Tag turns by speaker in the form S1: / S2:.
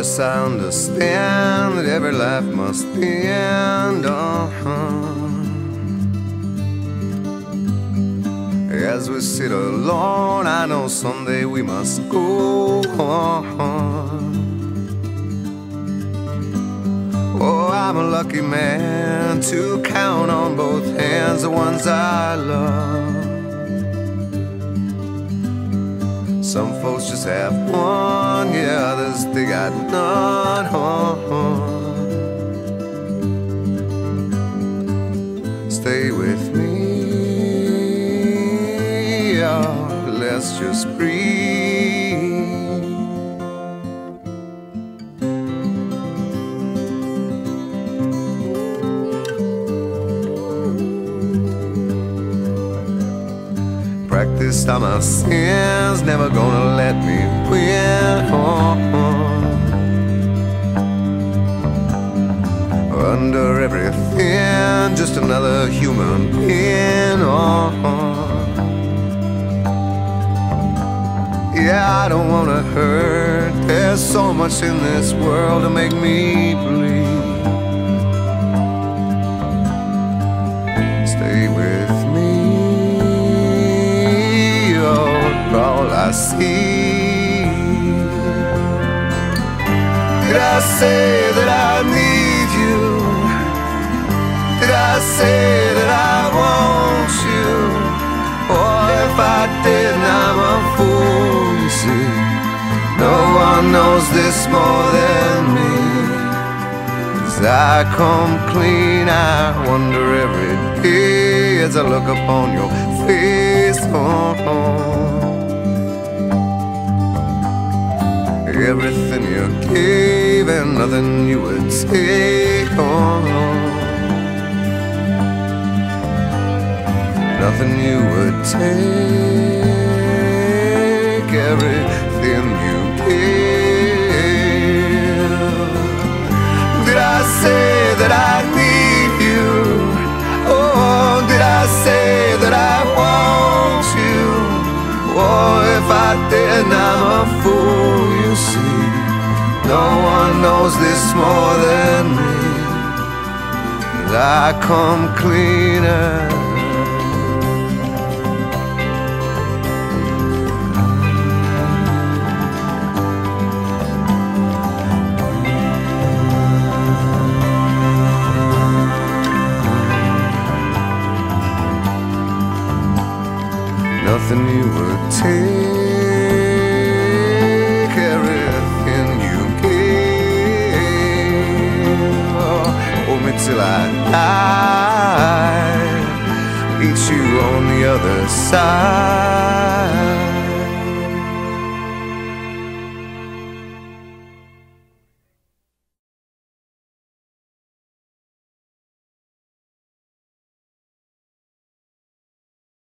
S1: Yes, I understand that every life must end. Uh-huh. As we sit alone, I know someday we must go on. Oh, I'm a lucky man to count on both hands the ones I love. Some folks just have one, yeah, others they got none. Stay with me, yeah, let's just breathe. Practiced on my sins, never gonna let me win. Under everything, just another human being. Yeah, I don't wanna hurt. There's so much in this world to make me bleed. If I say that I need you? didn't, you if I did, now I'm a fool, you see. No one knows this more than me. As I come clean, I wonder every day as I look upon your face. And nothing you would take on. Nothing you would take. Everything you gave. Did I say that I need you? Oh, did I say that I want you? Oh, if I didn't, I'm a fool, knows this more than me. As I come cleaner. Nothing you would take, till I die, meet you on the other side.